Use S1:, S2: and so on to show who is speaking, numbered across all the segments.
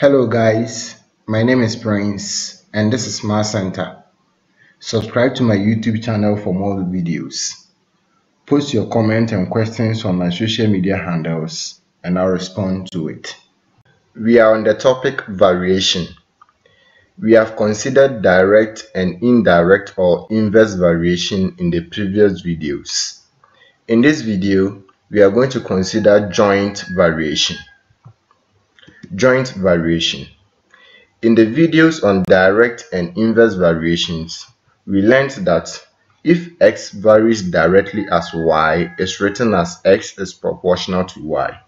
S1: Hello guys, my name is Prince and this is Math Center. Subscribe to my YouTube channel for more videos. Post your comments and questions on my social media handles and I'll respond to it. We are on the topic variation. We have considered direct and indirect or inverse variation in the previous videos. In this video, we are going to consider joint variation. Joint variation. In the videos on direct and inverse variations, we learned that if x varies directly as y is written as x is proportional to y.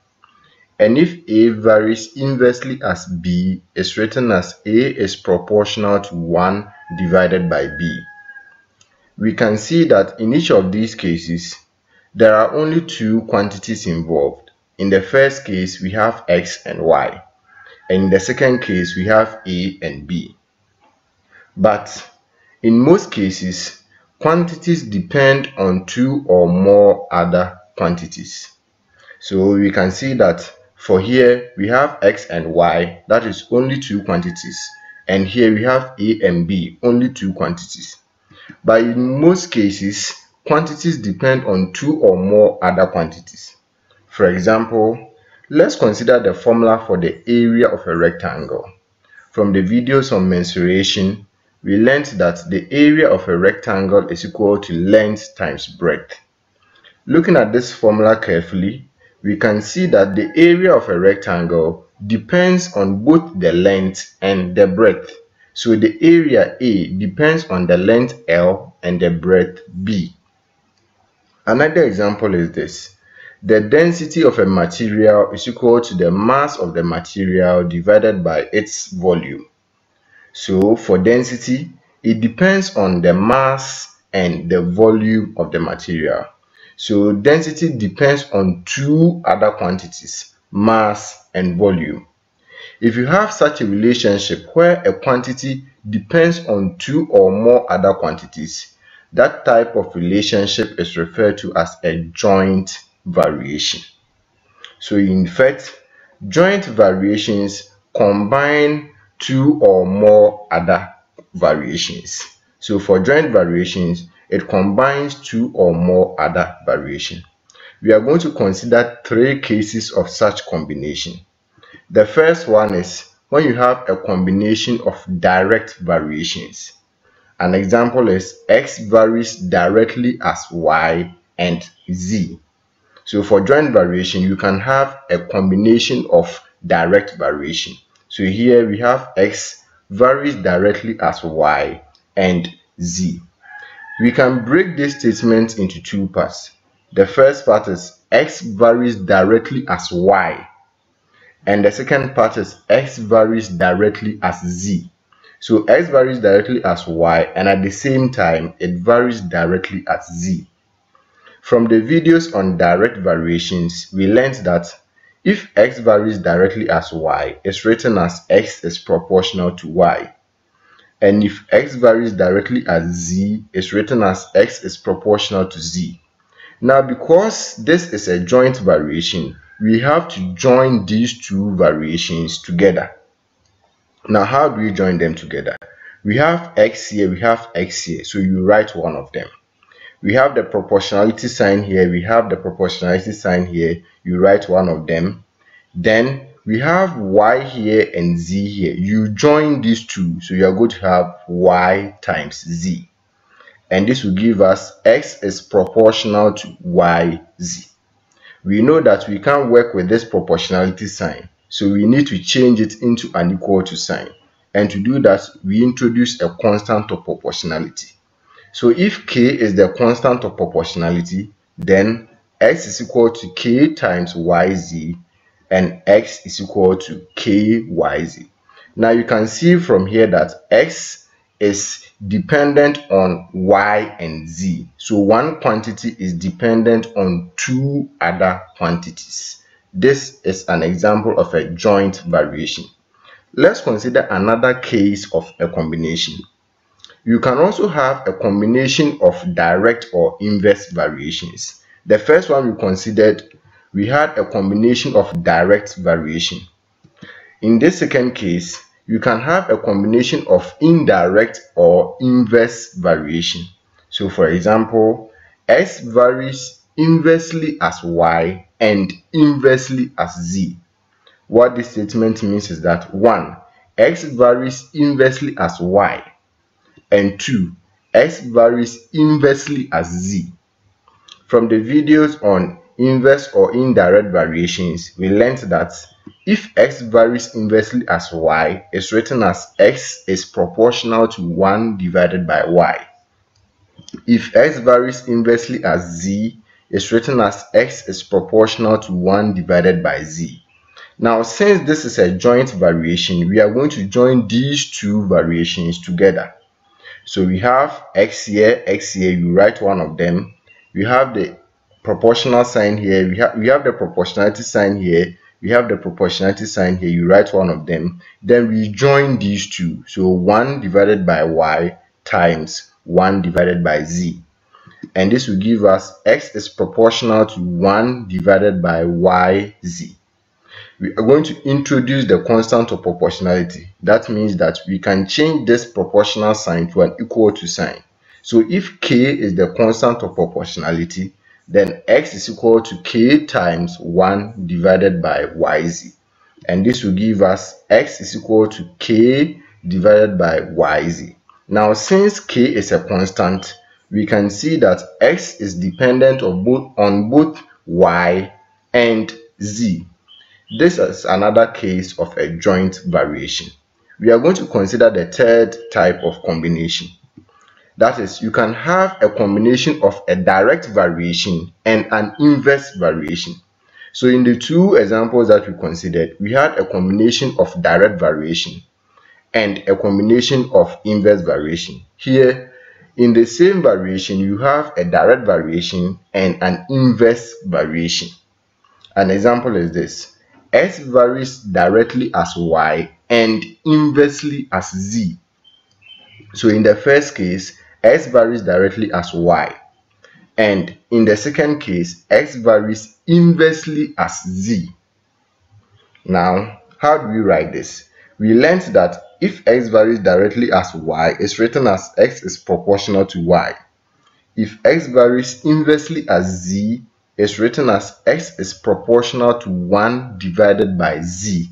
S1: And if a varies inversely as b is written as a is proportional to 1 divided by b. We can see that in each of these cases, there are only two quantities involved. In the first case, we have x and y and in the second case we have A and B. But in most cases, quantities depend on two or more other quantities. So we can see that for here we have x and y, that is only two quantities. And here we have A and B, only two quantities. But in most cases, quantities depend on two or more other quantities. For example, Let's consider the formula for the area of a rectangle. From the videos on mensuration, we learned that the area of a rectangle is equal to length times breadth. Looking at this formula carefully, we can see that the area of a rectangle depends on both the length and the breadth. So the area A depends on the length L and the breadth B. Another example is this. The density of a material is equal to the mass of the material divided by its volume. So for density, it depends on the mass and the volume of the material. So density depends on two other quantities, mass and volume. If you have such a relationship where a quantity depends on two or more other quantities, that type of relationship is referred to as a joint variation. So in fact, joint variations combine two or more other variations. So for joint variations, it combines two or more other variations. We are going to consider three cases of such combination. The first one is when you have a combination of direct variations. An example is x varies directly as y and z. So for joint variation, you can have a combination of direct variation. So here we have x varies directly as y and z. We can break this statement into two parts. The first part is x varies directly as y and the second part is x varies directly as z. So x varies directly as y and at the same time it varies directly as z. From the videos on direct variations, we learned that if x varies directly as y, it's written as x is proportional to y. And if x varies directly as z, it's written as x is proportional to z. Now, because this is a joint variation, we have to join these two variations together. Now, how do we join them together? We have x here, we have x here, so you write one of them we have the proportionality sign here we have the proportionality sign here you write one of them. Then we have y here and z here. You join these two so you are going to have y times z. And this will give us x is proportional to y z. We know that we can't work with this proportionality sign so we need to change it into an equal to sign. And to do that we introduce a constant of proportionality so if k is the constant of proportionality, then x is equal to k times yz and x is equal to kyz. Now you can see from here that x is dependent on y and z. So one quantity is dependent on two other quantities. This is an example of a joint variation. Let's consider another case of a combination. You can also have a combination of direct or inverse variations. The first one we considered, we had a combination of direct variation. In this second case, you can have a combination of indirect or inverse variation. So for example, x varies inversely as y and inversely as z. What this statement means is that 1. x varies inversely as y and 2. x varies inversely as z. From the videos on inverse or indirect variations, we learned that if x varies inversely as y, it's written as x is proportional to 1 divided by y. If x varies inversely as z, it's written as x is proportional to 1 divided by z. Now, since this is a joint variation, we are going to join these two variations together. So we have x here, x here, you write one of them. We have the proportional sign here, we have, we have the proportionality sign here, we have the proportionality sign here, you write one of them. Then we join these two. So 1 divided by y times 1 divided by z. And this will give us x is proportional to 1 divided by yz we are going to introduce the constant of proportionality. That means that we can change this proportional sign to an equal to sign. So if k is the constant of proportionality, then x is equal to k times 1 divided by yz. And this will give us x is equal to k divided by yz. Now, since k is a constant, we can see that x is dependent on both, on both y and z. This is another case of a joint variation. We are going to consider the third type of combination. That is, you can have a combination of a direct variation and an inverse variation. So in the two examples that we considered, we had a combination of direct variation and a combination of inverse variation. Here, in the same variation, you have a direct variation and an inverse variation. An example is this x varies directly as y and inversely as z. So in the first case, s varies directly as y. And in the second case, x varies inversely as z. Now, how do we write this? We learned that if x varies directly as y, it's written as x is proportional to y. If x varies inversely as z, is written as x is proportional to 1 divided by z.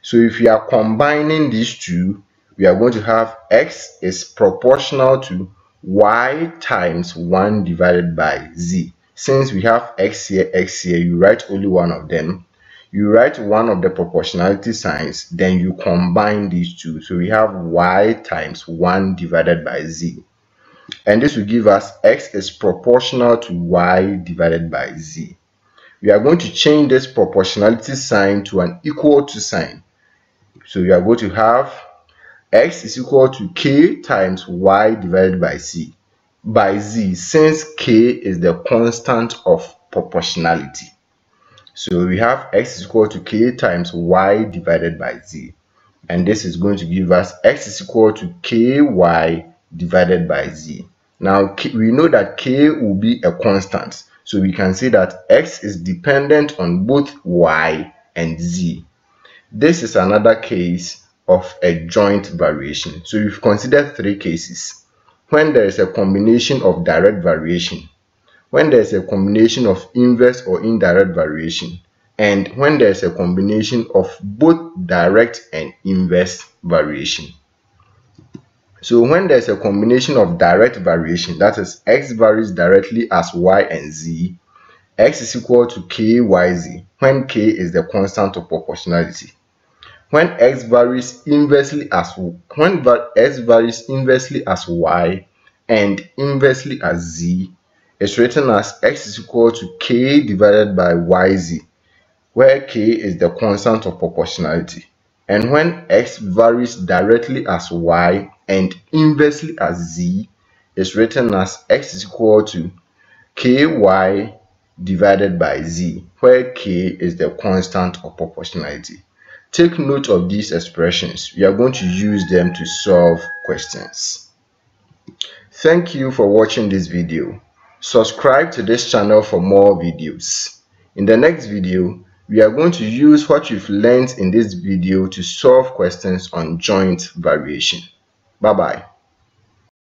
S1: So if we are combining these two, we are going to have x is proportional to y times 1 divided by z. Since we have x here, x here, you write only one of them. You write one of the proportionality signs, then you combine these two. So we have y times 1 divided by z and this will give us x is proportional to y divided by z. We are going to change this proportionality sign to an equal to sign. So we are going to have x is equal to k times y divided by z by z since k is the constant of proportionality. So we have x is equal to k times y divided by z. And this is going to give us x is equal to ky divided by z. Now, we know that k will be a constant. So we can say that x is dependent on both y and z. This is another case of a joint variation. So we've considered three cases. When there is a combination of direct variation, when there is a combination of inverse or indirect variation, and when there is a combination of both direct and inverse variation. So when there's a combination of direct variation, that is x varies directly as y and z, x is equal to kyz when k is the constant of proportionality. When x varies inversely as when x varies inversely as y and inversely as z, it's written as x is equal to k divided by yz, where k is the constant of proportionality. And when x varies directly as y and inversely as z, is written as x is equal to ky divided by z, where k is the constant of proportionality. Take note of these expressions. We are going to use them to solve questions. Thank you for watching this video. Subscribe to this channel for more videos. In the next video, we are going to use what you've learned in this video to solve questions on joint variation. Bye-bye.